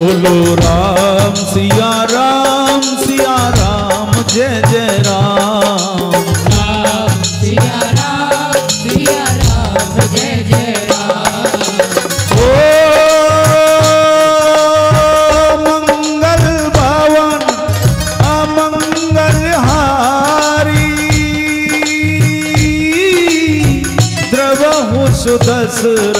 बोलो राम सिया राम सिया राम जय जय राम। राम सिया राम सिया राम जय जय राम। ओ मंगल भवन अमंगल हारी। द्रवहु सुदशरथ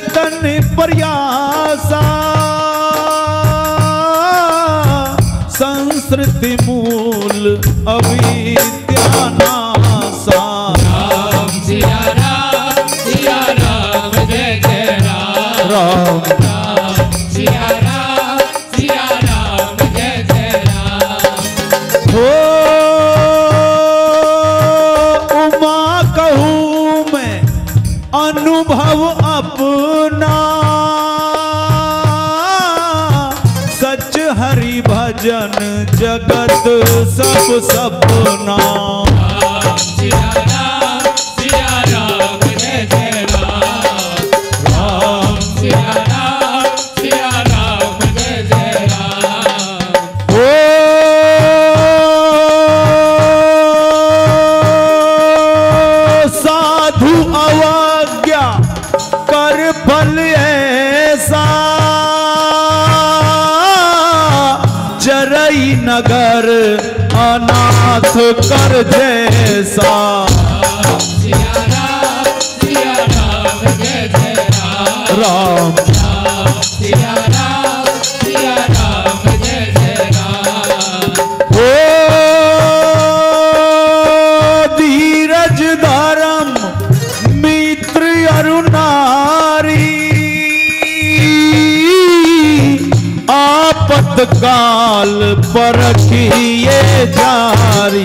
जतन प्रयासा। संस्कृति मूल अविद्या नासा। राम सिया राम सिया राम जय जय राम। राम। राम सिया राम सिया राम जय जय राम। हो उमा कहूँ मैं अनुभव अपना। सच हरि भजन जगत सब सपना। अनाथ कर जैसा। राम आपत काल परखिए जारी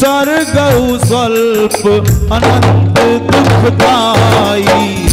स्वर्गौ स्वल्प अनंत दुखदाई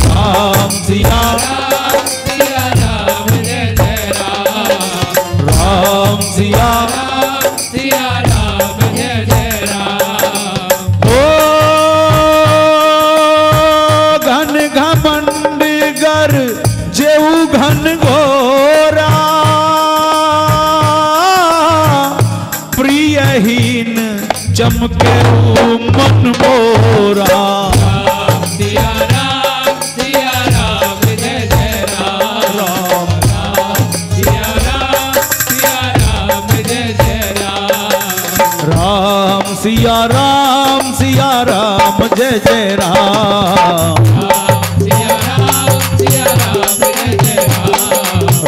राम सिया राम, जय जय राम।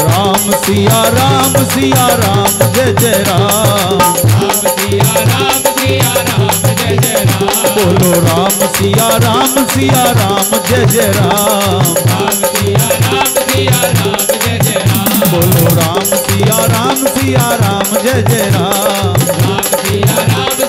राम सिया राम सिया राम, जय जय राम। बोलो राम सिया राम सिया राम, जय जय राम। बोलो राम सिया राम सिया राम, जय जय राम।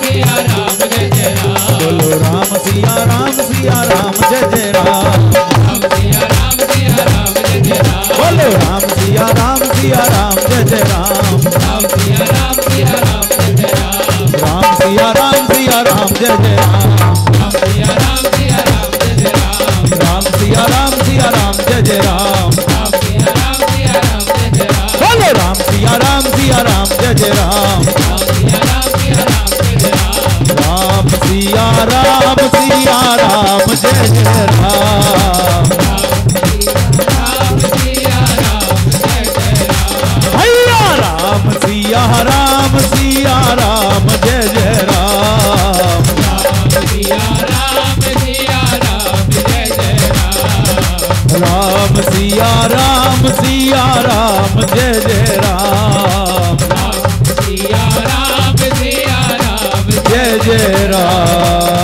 सिया राम राम जय जय राम बोलो राम सिया राम सिया राम जय जय राम राम सिया राम सिया राम जय जय राम बोलो राम सिया राम सिया राम जय जय राम राम सिया राम सिया राम जय जय राम राम सिया राम सिया राम जय जय राम राम सिया राम सिया राम जय जय राम राम सिया राम सिया राम जय जय राम राम सिया राम सिया राम जय जय राम बोलो राम सिया राम सिया राम जय जय राम राम राम सिया राम सिया राम जय जय राम। राम सिया राम सिया राम जय जय राम।